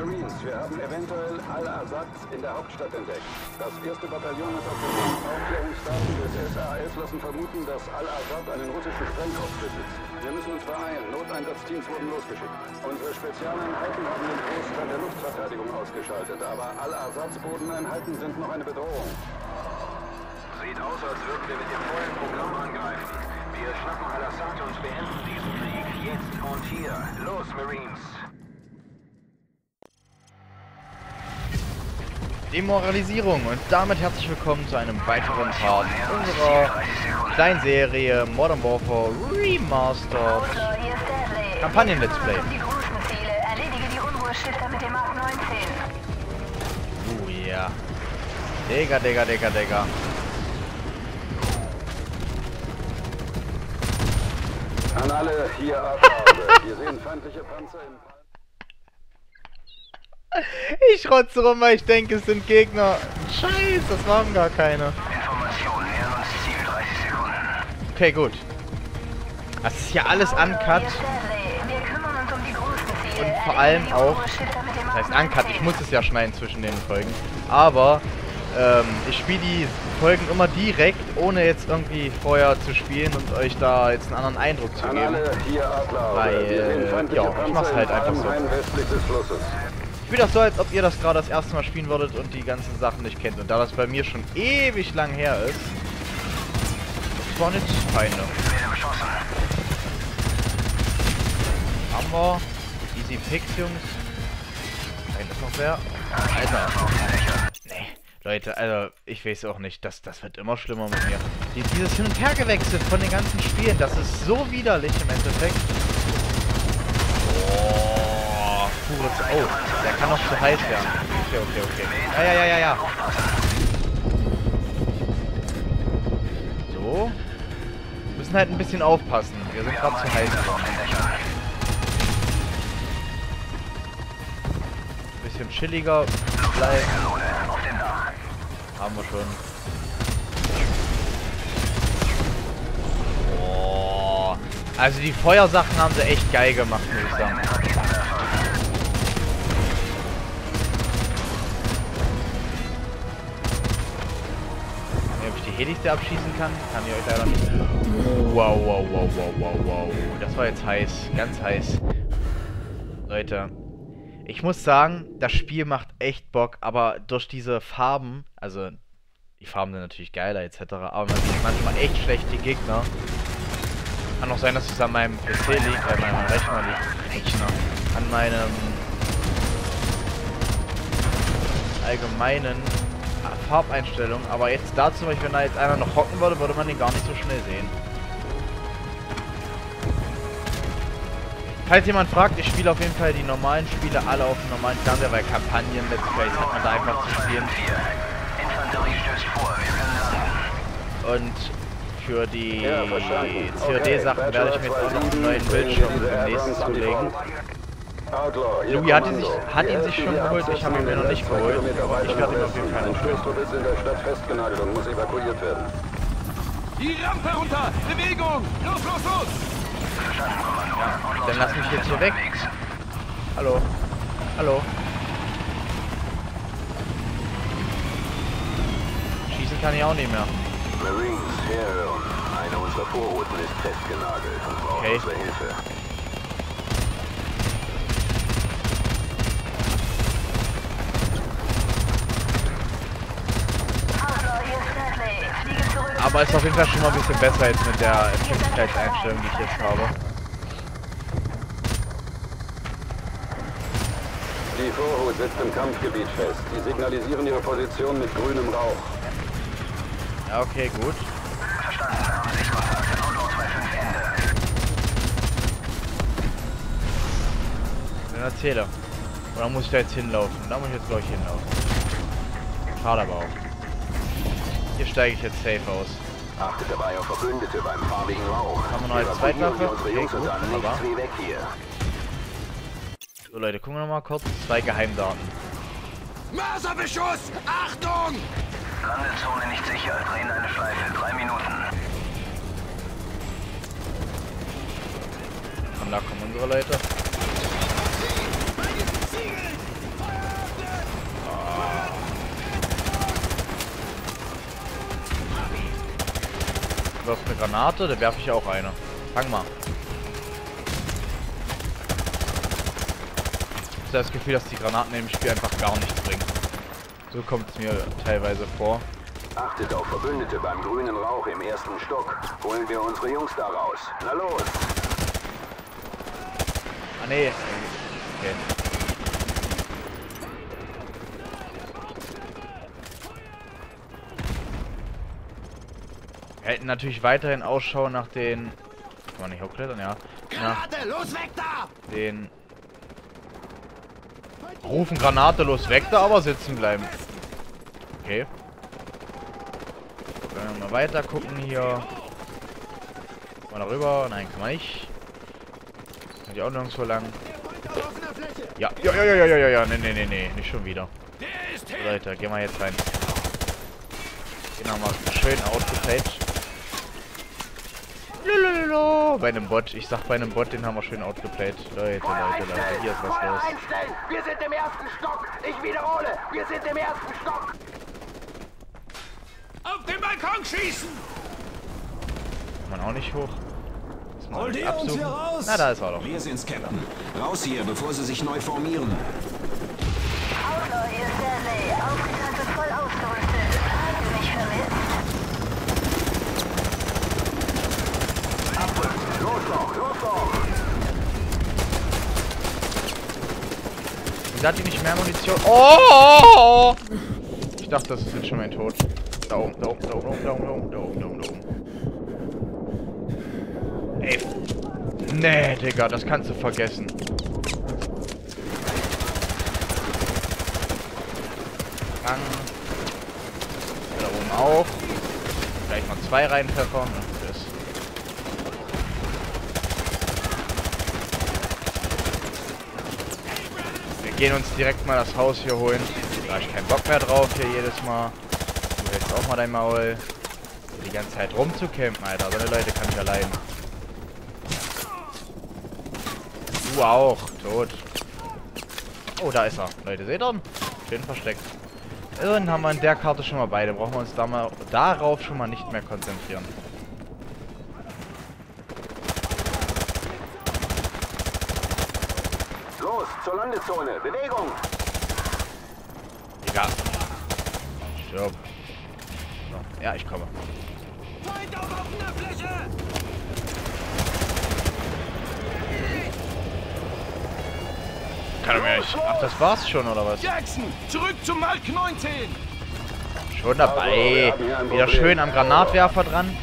Marines, wir haben eventuell Al-Assad in der Hauptstadt entdeckt. Das erste Bataillon ist auf dem. Aufklärungsdaten des SAS lassen vermuten, dass Al-Assad einen russischen Sprengkopf besitzt. Wir müssen uns beeilen. Noteinsatzteams wurden losgeschickt. Unsere Spezialeinheiten haben den Großteil der Luftverteidigung ausgeschaltet, aber Al-Assads Bodeneinheiten sind noch eine Bedrohung. Sieht aus, als würden wir mit dem vollen Programm angreifen. Wir schnappen Al-Assad und beenden diesen Krieg. Jetzt und hier. Los, Marines. Demoralisierung und damit herzlich willkommen zu einem weiteren Part unserer kleinen Serie Modern Warfare Remastered Kampagnen-Let's Play. Die großen Ziele. Erledige die Unruhestifter mit dem Mark 19. Oh ja. Digga, Digga, Digga, Digga. An alle hier Abhause. Wir sehen feindliche Panzer im... Ich rotze rum, weil ich denke, es sind Gegner. Scheiße, das waren gar keine. Information, nähern uns Ziel, 30 Sekunden. Okay, gut. Das ist ja alles uncut. Und vor allem auch- Das heißt uncut, ich 19. muss es ja schneiden zwischen den Folgen. Aber ähm, ich spiele die Folgen immer direkt, ohne jetzt irgendwie vorher zu spielen und euch da jetzt einen anderen Eindruck zu geben. Weil, feindliche ja, ich mach's halt einfach so. Spiele das so, als ob ihr das gerade das erste Mal spielen würdet und die ganzen Sachen nicht kennt. Und da das bei mir schon ewig lang her ist, das waren jetzt beschossen. Haben wir. Easy Picks, Jungs. Hinten ist noch wer. Alter. Nee. Leute, also, ich weiß auch nicht. Das, das wird immer schlimmer mit mir. Die, dieses Hin- und Hergewechsel von den ganzen Spielen, das ist so widerlich im Endeffekt. Oh, pures... Oh, der kann noch zu heiß werden. Okay, okay, okay. Ja, ja, ja, ja, ja. So. Wir müssen halt ein bisschen aufpassen. Wir sind gerade zu heiß geworden. Bisschen chilliger bleiben. Haben wir schon. Also die Feuersachen haben sie echt geil gemacht, muss ich sagen. Da abschießen kann, kann ich euch leider nicht. Wow, wow, wow, wow, wow, wow. Das war jetzt heiß. Ganz heiß. Leute, ich muss sagen, das Spiel macht echt Bock, aber durch diese Farben, also die Farben sind natürlich geiler etc., aber man sieht manchmal echt schlechte Gegner. Kann auch sein, dass es an meinem PC liegt, äh, meinem Rechner liegt. Rechner. An meinem allgemeinen Farbeinstellung. Aber jetzt da zum Beispiel, wenn da jetzt einer noch hocken würde, würde man den gar nicht so schnell sehen. Falls jemand fragt, ich spiele auf jeden Fall die normalen Spiele alle auf dem normalen Fernseher, weil Kampagnen, Let's Plays hat man da einfach zu spielen. Und für die. COD-Sachen werde ich mir jetzt auch noch einen neuen Bildschirm demnächst zulegen. Louis hat ihn sich- hat ihn sich schon geholt, ich habe ihn mir noch nicht geholt, ich werde ihn auf jeden. Fall Ein noch holen. Stößtrupp ist in der Stadt festgenagelt und muss evakuiert werden. Die Rampe runter! Bewegung! Los, los, los! Dann lass mich jetzt hier weg. Hallo. Hallo. Schießen kann ich auch nicht mehr. Marines, herhören. Eine unserer Vorrouten ist festgenagelt und braucht Okay. unsere Hilfe. Outlaw, hier Stanley. Fliege zurück. Aber ist auf jeden Fall schon mal ein bisschen besser jetzt mit der Empfindlichkeitseinstellung, die ich jetzt habe. Die Vorhut sitzt im Kampfgebiet fest. Die signalisieren ihre Position mit grünem Rauch. Ja, okay, gut. Dann erzähle. Oder muss ich da jetzt hinlaufen? Da muss ich jetzt gleich hinlaufen. Schade aber auch. Hier steige ich jetzt safe aus. Achtet dabei auf Verbündete beim farbigen Rauch. Haben wir noch eine Zweitwaffe? Okay, gut, wunderbar. So Leute, gucken wir noch mal kurz. Zwei Geheimdaten. Mörserbeschuss! Achtung! Landezone nicht sicher. Drehen eine Schleife. Drei Minuten. Und da kommen unsere Leute. Wirft eine Granate, dann werfe ich auch eine. Fang mal. Ich habe das Gefühl, dass die Granaten im Spiel einfach gar nichts bringen. So kommt es mir teilweise vor. Achtet auf Verbündete beim grünen Rauch im ersten Stock. Holen wir unsere Jungs da raus. Na los! Ah nee. Okay. Halten natürlich weiterhin Ausschau nach den... Kann man nicht hochklettern? Ja. Nach Granate, los weg da! den... Rufen Granate los weg da, aber sitzen bleiben. Okay. Können wir mal weiter gucken hier. Mal darüber. Nein, kann man nicht. Kann ich auch nirgendwo lang. Ja, ja, ja, ja, ja, ja, ja, nee, nee, nee, nee, nicht schon wieder. Leute, gehen wir jetzt rein. Haben wir schön outgepaged. Lulululu. Bei einem Bot, ich sag bei einem Bot, den haben wir schön outgeplayt. Leute, Leute, Leute, hier ist was Feuer los. einstellen! Wir sind im ersten Stock! Ich wiederhole! Wir sind im ersten Stock! Auf den Balkon schießen! Kann man auch nicht hoch. Holt ihr uns hier raus? Na, da ist er doch. Wir sind's, Captain. Raus hier, bevor sie sich neu formieren. Outlaw, hier ist Stanley. Aufgeteilt und voll ausgerüstet. Habt ihr mich vermisst? Los doch! Los doch! Wieso hat die nicht mehr Munition? Oh! Ich dachte, das ist jetzt schon mein Tod. Da oben, da oben, da oben, da oben, da oben, da oben, da oben, da oben. Ey. Nee, Digga, das kannst du vergessen. Gang. Da oben auch. Gleich mal zwei reinpfeffern. und gut ist. Wir gehen uns direkt mal das Haus hier holen. Da hab ich keinen Bock mehr drauf hier jedes Mal. Du hältst auch mal dein Maul. Die ganze Zeit rumzucampen, Alter. So eine Leute kann ich allein. Du auch. Tot. Oh, da ist er. Leute, seht ihr? ihn? Schön versteckt. Dann haben wir in der Karte schon mal beide. Brauchen wir uns da mal, darauf schon mal nicht mehr konzentrieren. Zur Landezone! Bewegung! Egal. Stirb. So. Ja, ich komme. Feind auf offener Fläche! Kann er mir nicht. Ach, das war's schon, oder was? Jackson, zurück zum Mark 19! Schon dabei. Wieder schön am Granatwerfer dran.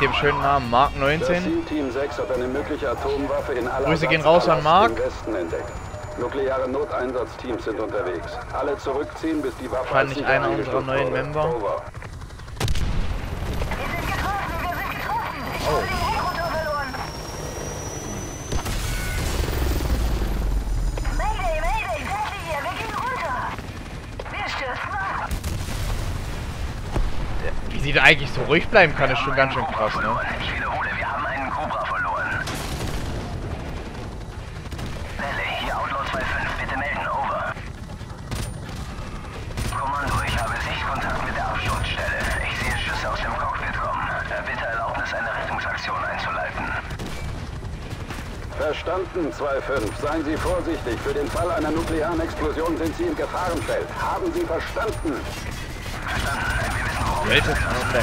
Mit dem schönen Namen Mark Das 19. SEAL Team 6 hat eine mögliche Atomwaffe in aller Grüße gehen raus an Mark. Nukleare Noteinsatzteams sind unterwegs. Alle zurückziehen, bis die Waffe Wahrscheinlich einer unserer neuen. Member. Over. Sie da eigentlich so ruhig bleiben kann, ist schon ganz schön krass, ne? Ich wiederhole, wir haben einen Cobra verloren. Welle, hier Outlaw 2.5, bitte melden, over. Kommando, ich habe Sichtkontakt mit der Absturzstelle. Ich sehe Schüsse aus dem Cockpit kommen. Bitte Erlaubnis, eine Rettungsaktion einzuleiten. Verstanden, 2-5. Seien Sie vorsichtig. Für den Fall einer nuklearen Explosion sind Sie im Gefahrenfeld. Haben Sie verstanden? Dein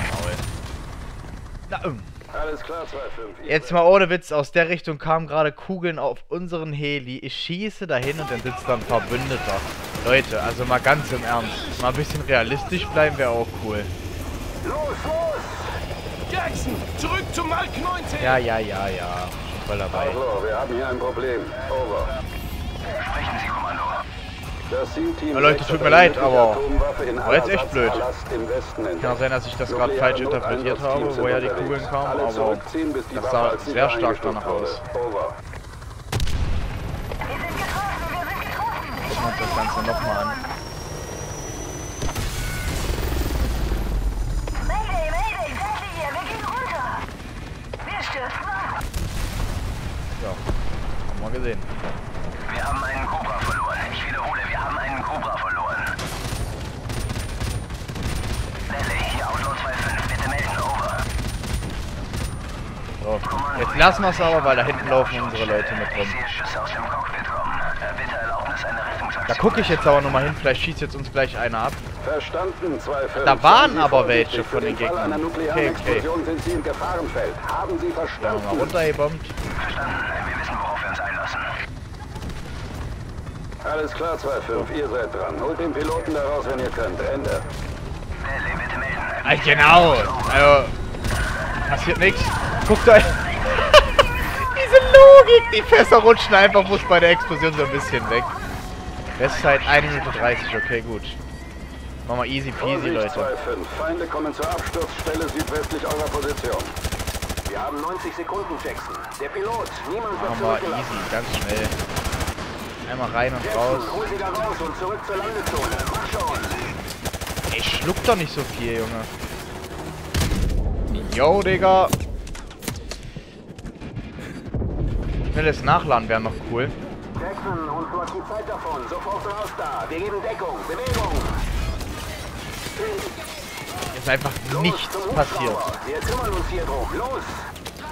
Maul. Na, ähm. Alles klar, 2-5. Ihr Jetzt mal ohne Witz, aus der Richtung kamen gerade Kugeln auf unseren Heli. Ich schieße dahin und dann sitzt da ein Verbündeter. Leute, also mal ganz im Ernst. Mal ein bisschen realistisch bleiben wäre auch cool. Los, los! Jackson, zurück zum Mark 19! Ja, ja, ja, ja. Schon voll dabei. Outlaw, wir haben hier ein Problem. Over. Ja, Leute, 6 tut mir leid, aber war jetzt echt blöd. Kann auch sein, dass ich das gerade falsch interpretiert habe, woher die Kugeln kamen, aber das sah sehr stark danach aus. Over. Wir sind getroffen, wir sind getroffen. Ich Gucken wir uns das Ganze nochmal an. Ja, haben wir gesehen. Wir haben einen Cobra verloren. Ich wiederhole, wir haben einen Cobra verloren. Welle, hier Outlaw 2.5, bitte melden, over. Jetzt lassen wir es aber, weil da hinten laufen unsere Leute mit rum. Da gucke ich jetzt aber nochmal hin, vielleicht schießt jetzt uns gleich einer ab. Verstanden, 2-5. Da waren aber welche von den Gegnern. Okay, okay. Explosion sind Sie im Gefahrenfeld. Haben Sie Da mal verstanden? runtergebombt. Verstanden. Wir wissen, worauf wir uns einlassen. Alles klar, 2-5. Ihr seid dran. Holt den Piloten da raus, wenn ihr könnt. Ende. Ah, genau. Also, passiert nichts. Guckt euch. Diese Logik. Die Fässer rutschen einfach bloß bei der Explosion so ein bisschen weg. Restzeit 1 Minute 30. Okay, gut. Machen wir easy peasy, Leute. 2-5. Feinde kommen zur Absturzstelle südwestlich eurer Position. Wir haben 90 Sekunden, Jackson. Der Pilot. Niemand wird Machen wir easy, ganz schnell. Einmal rein und Jackson, raus. hol sie da raus und zurück zur Landezone. Mach schon. Ey, schluck doch nicht so viel, Junge. Yo, Digga. Schnelles Nachladen wäre noch cool. Jackson, uns läuft die Zeit davon. Sofort raus da. Wir geben Deckung. Bewegung. Ist einfach Los nichts passiert. Wir kümmern uns hier drum. Los!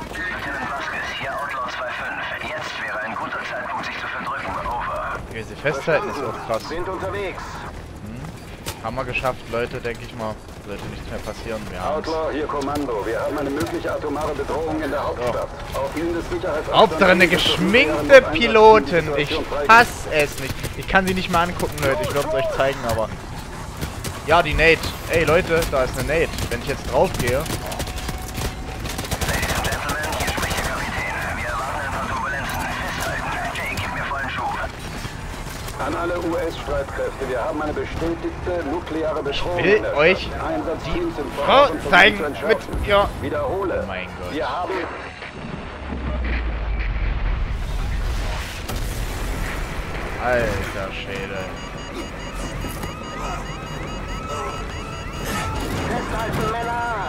Lieutenant Vasquez, hier Outlaw 2-5. Jetzt wäre ein guter Zeitpunkt, sich zu verdrücken. Over. Wie wir sie festhalten, ist auch krass. Sind unterwegs. Haben wir geschafft, Leute, denke ich mal. Sollte nichts mehr passieren. Wir. Outlaw, hier Kommando. Wir haben eine mögliche atomare Bedrohung in der Hauptstadt. Auf Mindestsicherheitsabstand Hauptsache eine geschminkte Pilotin. Ich hasse es nicht. Ich kann sie nicht mal angucken, Leute. Ich werde es euch zeigen, aber... Ja, die Nate. Ey, Leute, da ist eine Nate. Wenn ich jetzt drauf gehe... An alle US-Streitkräfte, wir haben eine bestätigte nukleare Bedrohung. will der Stadt. euch vor Frau zeigen mit... Ja. Wiederhole. Oh mein Gott. Wir haben Alter Schäde. Festhalten, Männer!